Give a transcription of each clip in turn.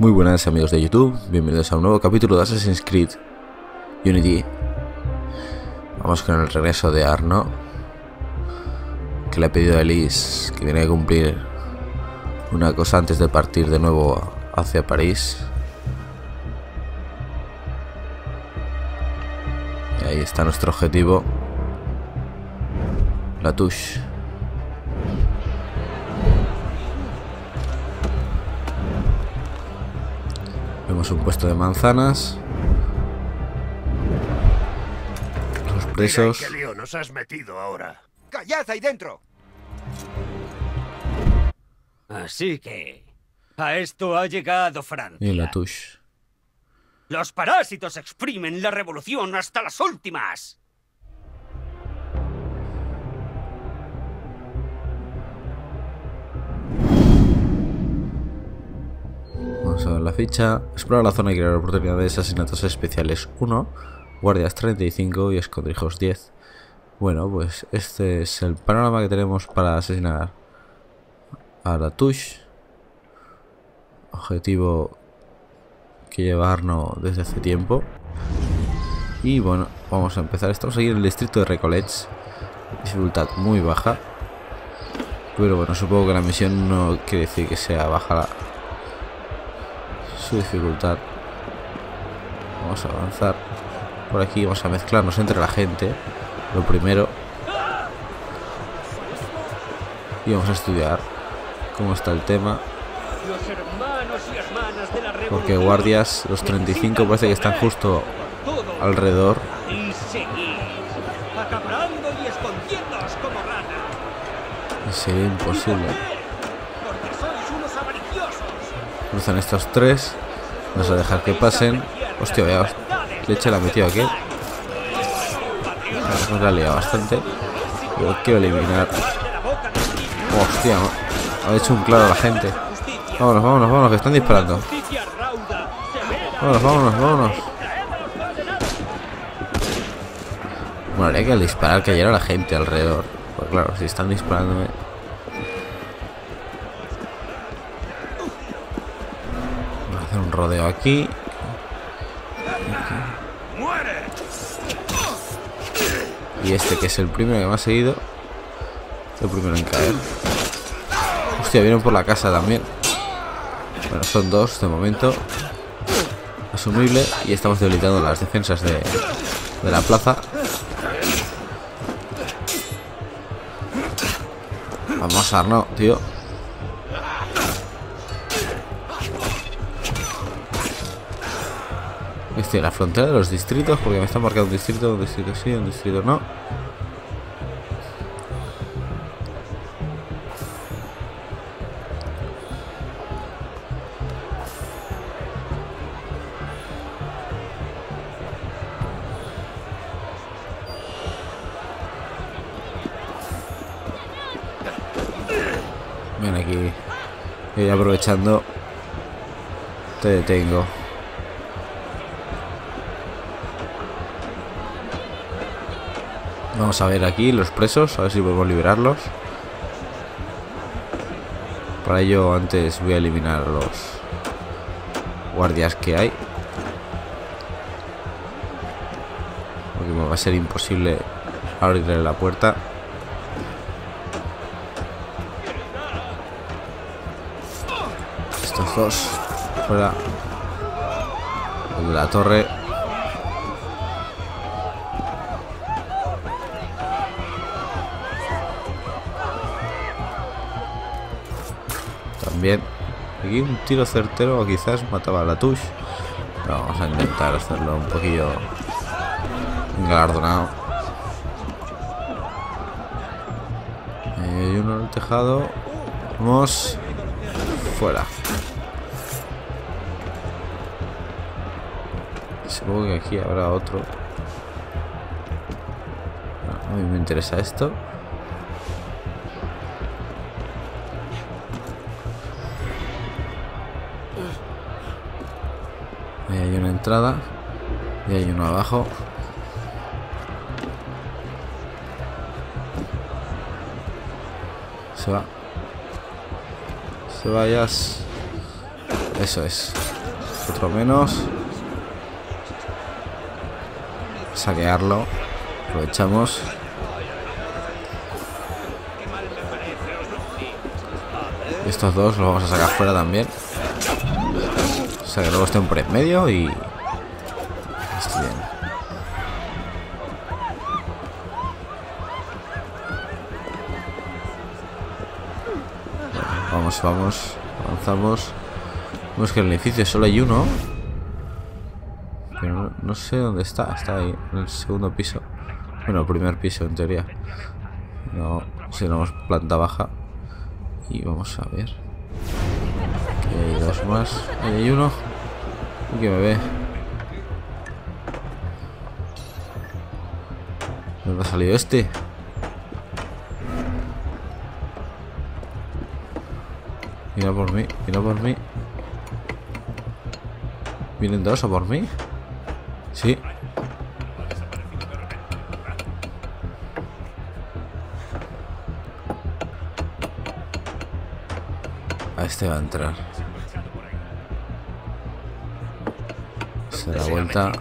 Muy buenas amigos de YouTube, bienvenidos a un nuevo capítulo de Assassin's Creed Unity. Vamos con el regreso de Arno, que le ha pedido a Elise que tiene que cumplir una cosa antes de partir de nuevo hacia París. Y ahí está nuestro objetivo, la Touche. Vemos un puesto de manzanas. Los presos. Mira, ¿en ¿Qué lío nos has metido ahora? ¡Callad ahí dentro! Así que... A esto ha llegado Francia. Y la Touche. Los parásitos exprimen la revolución hasta las últimas. Vamos a ver la ficha. Explorar la zona y crear oportunidades. Asesinatos especiales 1. Guardias 35 y escondrijos 10. Bueno, pues este es el panorama que tenemos para asesinar a la Touche. Objetivo que lleva Arno desde hace tiempo. Y bueno, vamos a empezar. Estamos aquí en el distrito de Recolets. Dificultad muy baja. Pero bueno, supongo que la misión no quiere decir que sea baja su dificultad. Vamos a avanzar por aquí, vamos a mezclarnos entre la gente. Lo primero. Y vamos a estudiar cómo está el tema. Porque guardias, los 35 parece que están justo alrededor. Y sería imposible. Cruzan estos tres. Vamos a dejar que pasen. Hostia, vaya leche la metido aquí. Nos la liado bastante. Yo quiero eliminar. Hostia, ha hecho un claro a la gente. Vámonos, vámonos, vámonos, que están disparando. Vámonos, vámonos, vámonos. Bueno, haría que al disparar cayera la gente alrededor. Pues claro, si están disparándome. Rodeo aquí. Y este, que es el primero que me ha seguido. El primero en caer. Hostia, vienen por la casa también. Bueno, son dos de momento. Asumible. Y estamos debilitando las defensas de, de la plaza. Vamos, Arno, tío. La frontera de los distritos, porque me está marcando un distrito, un distrito sí, un distrito no. Ven aquí. Y aprovechando. Te detengo. Vamos a ver aquí los presos, a ver si podemos liberarlos. Para ello antes voy a eliminar los guardias que hay. Porque me va a ser imposible abrirle la puerta. Estos dos fuera. De la torre. También. Aquí un tiro certero quizás mataba a la. Pero vamos a intentar hacerlo un poquillo galardonado. Hay uno en el tejado. Vamos. Fuera. Supongo que aquí habrá otro. No, a mí me interesa esto. Entrada. Y hay uno abajo. Se va. Se va ya. Eso es. Otro menos. Saquearlo. Aprovechamos. Estos dos los vamos a sacar fuera también. O sea que luego estén por en medio y... Vamos, vamos. Avanzamos. Vemos que en el edificio solo hay uno. Pero no, sé dónde está. Está ahí, en el segundo piso. Bueno, el primer piso en teoría. No, si no vamos planta baja. Y vamos a ver. Aquí hay dos más. Ahí hay uno. Y que me ve. ¿Dónde ha salido este? Mira por mí, mira por mí. ¿Vienen dos a por mí? Sí. A este va a entrar. Se da vuelta.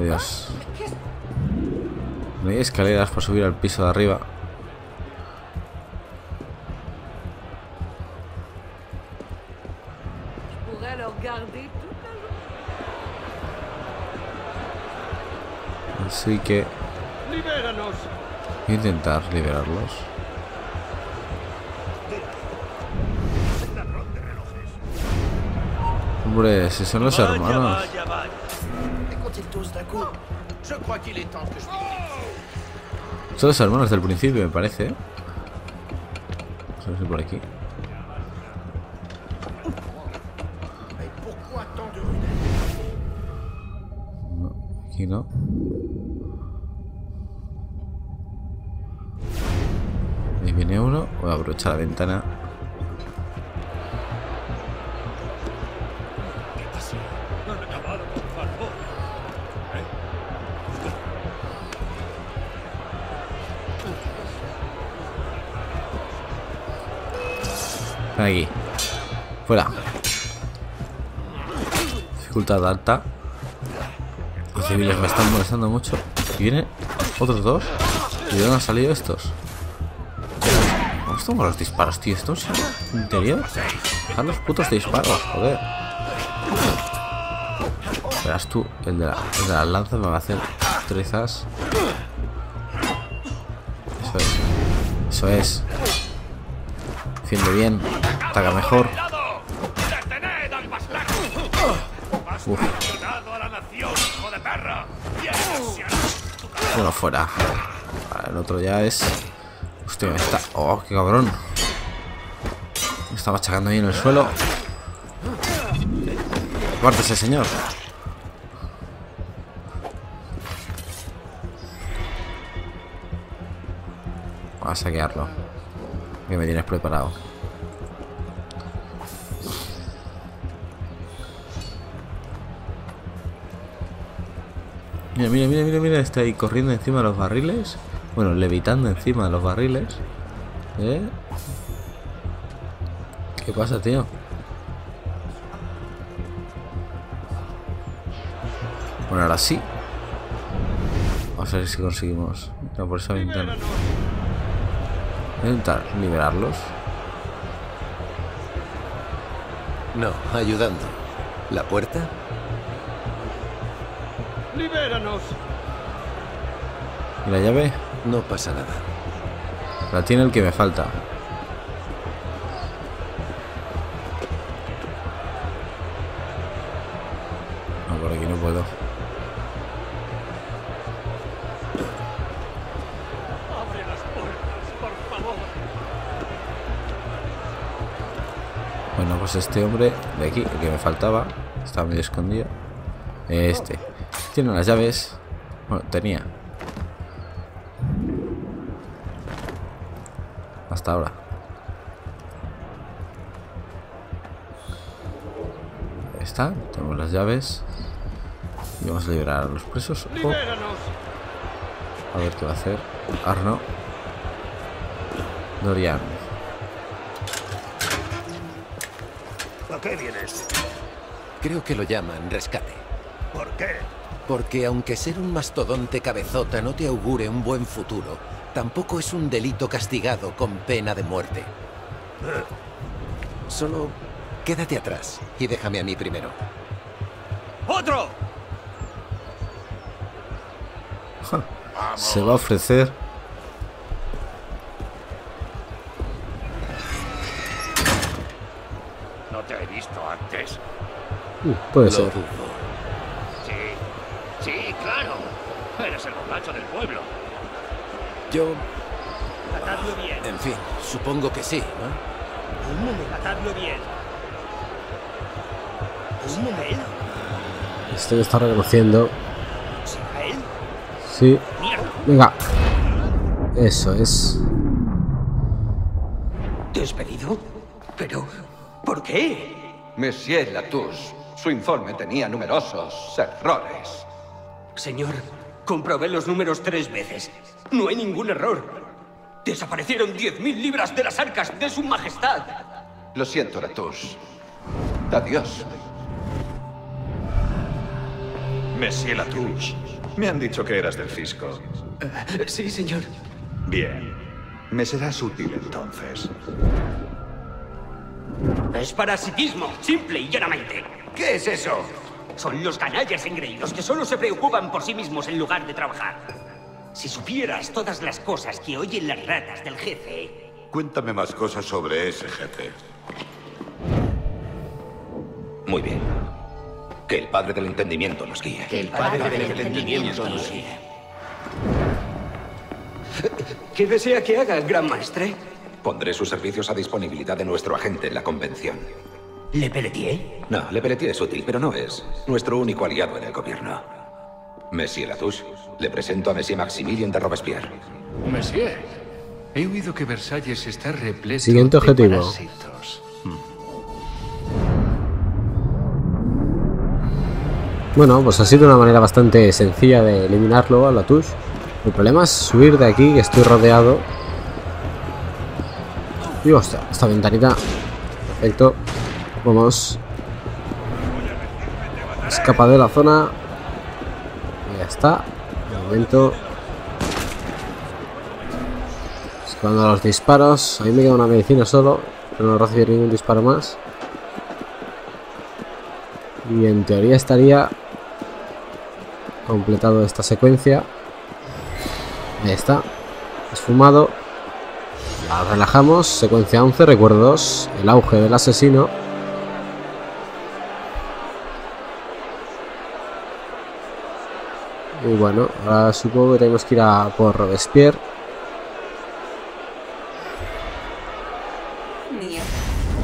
Adiós. No hay escaleras para subir al piso de arriba. Así que voy a intentar liberarlos. Hombre, si son los hermanos. Vaya, vaya. Écoutez tous d'un coup. Je crois qu'il est temps que je Son los hermanos del principio, me parece. ¿eh? Vamos a ver si por aquí. No, aquí no. Ahí viene uno. Voy a aprovechar la ventana. Aquí. Fuera. Dificultad alta. Los civiles me están molestando mucho. Y vienen otros dos. ¿Y de dónde han salido estos? ¿Cómo están los disparos, tío? ¿Estos en interior? Dejar los putos disparos, joder. Verás tú, el de, la, el de las lanzas me va a hacer trizas. Eso es. Eso es. Defiende bien. Ataca mejor. ¡Detened al bastardo! ¡Has Uf. fuera. El otro ya es. Hostia, está. Oh, qué cabrón. Me está machacando ahí en el suelo. Apártese, señor. A saquearlo. Que me tienes preparado. Mira, mira, mira, mira, mira, está ahí corriendo encima de los barriles. Bueno, levitando encima de los barriles. ¿Eh? ¿Qué pasa, tío? Bueno, ahora sí. Vamos a ver si conseguimos. No, por a intentar liberarlos. No, ayudando. ¿La puerta? ¡Libéranos! ¿Y la llave? No pasa nada. La tiene el que me falta. No, por aquí no puedo. ¡Abre las puertas, por favor! Bueno, pues este hombre de aquí, el que me faltaba, estaba medio escondido. Este. Tiene las llaves. Bueno, tenía. Hasta ahora. Ahí está. Tenemos las llaves. Y vamos a liberar a los presos. o ¡Libéranos! a ver qué va a hacer. Arno. Dorian. ¿A qué vienes? Creo que lo llaman rescate. ¿Por qué? Porque aunque ser un mastodonte cabezota no te augure un buen futuro, tampoco es un delito castigado con pena de muerte. Solo quédate atrás y déjame a mí primero. ¡Otro! Se va a ofrecer. No te he visto antes. Uh, puede Lo ser. dudo. Sí, claro. Eres el borracho del pueblo. Yo, Atadlo bien. en fin, supongo que sí, ¿no? Un momento. Atadlo bien. Un momento. Este me está reconociendo. ¿Será él? Sí. ¡Mierda! Venga. Eso es. ¿Despedido? ¿Pero por qué? Monsieur Latouche, su informe tenía numerosos errores. Señor, comprobé los números tres veces. No hay ningún error. Desaparecieron 10.000 libras de las arcas de su majestad. Lo siento, Latouche. Adiós. Monsieur Latouche, me han dicho que eras del fisco. Sí, señor. Bien. Me serás útil entonces. Es parasitismo, simple y llanamente. ¿Qué es eso? Son los canallas engreídos que solo se preocupan por sí mismos en lugar de trabajar. Si supieras todas las cosas que oyen las ratas del jefe, Cuéntame más cosas sobre ese jefe. Muy bien. Que el padre del entendimiento nos guíe. el padre del entendimiento nos guíe. ¿Qué desea que haga, gran maestre? Pondré sus servicios a disponibilidad de nuestro agente en la convención. ¿Le Pelletier? No, Le Pelletier es útil, pero no es nuestro único aliado en el gobierno. Monsieur Latouche, le presento a Monsieur Maximilien de Robespierre. Monsieur, he oído que Versalles está repleto Siguiente de objetivo. parásitos. Bueno, pues ha sido una manera bastante sencilla de eliminarlo a la touch. El problema es subir de aquí, que estoy rodeado. Y hostia, esta ventanita. Perfecto. Vamos. Escapa de la zona. Ya está. De momento. Esquivando los disparos. Ahí me queda una medicina solo. Pero no recibir ningún disparo más. Y en teoría estaría completado esta secuencia. Ahí está. Esfumado. La relajamos. Secuencia 11, recuerdos. El auge del asesino. Y bueno, ahora supongo que tenemos que ir a por Robespierre. Mierda.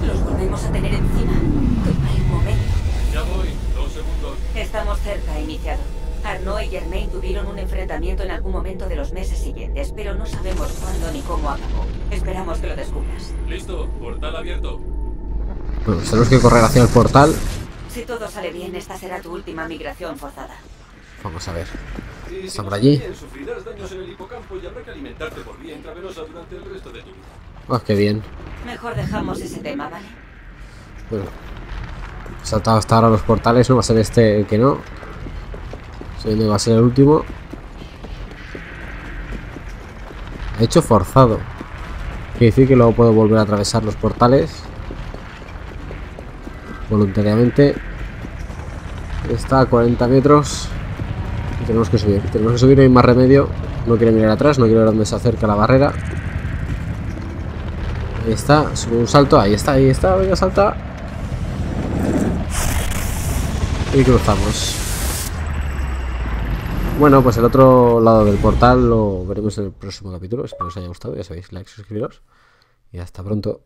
Los volvemos a tener encima. Mal momento. Ya voy, dos segundos. Estamos cerca, iniciado. Arnaud y Germain tuvieron un enfrentamiento en algún momento de los meses siguientes, pero no sabemos cuándo ni cómo acabó. Esperamos que lo descubras. Listo, portal abierto. Bueno, tenemos que correr hacia el portal. Si todo sale bien, esta será tu última migración forzada. Vamos a ver. Está por allí. Oh, qué bien. Mejor dejamos ese tema, ¿vale? Bueno. He saltado hasta ahora los portales, no va a ser este el que no. Segundo va a ser el último. He hecho forzado. Quiere decir que luego puedo volver a atravesar los portales. Voluntariamente. Está a 40 metros. Tenemos que subir. Tenemos que subir, no hay más remedio. No quiero mirar atrás, no quiero ver dónde se acerca la barrera. Ahí está, sube un salto, ahí está, ahí está, venga, salta. Y cruzamos. Bueno, pues el otro lado del portal lo veremos en el próximo capítulo. Espero os haya gustado, ya sabéis, like, suscribiros. Y hasta pronto.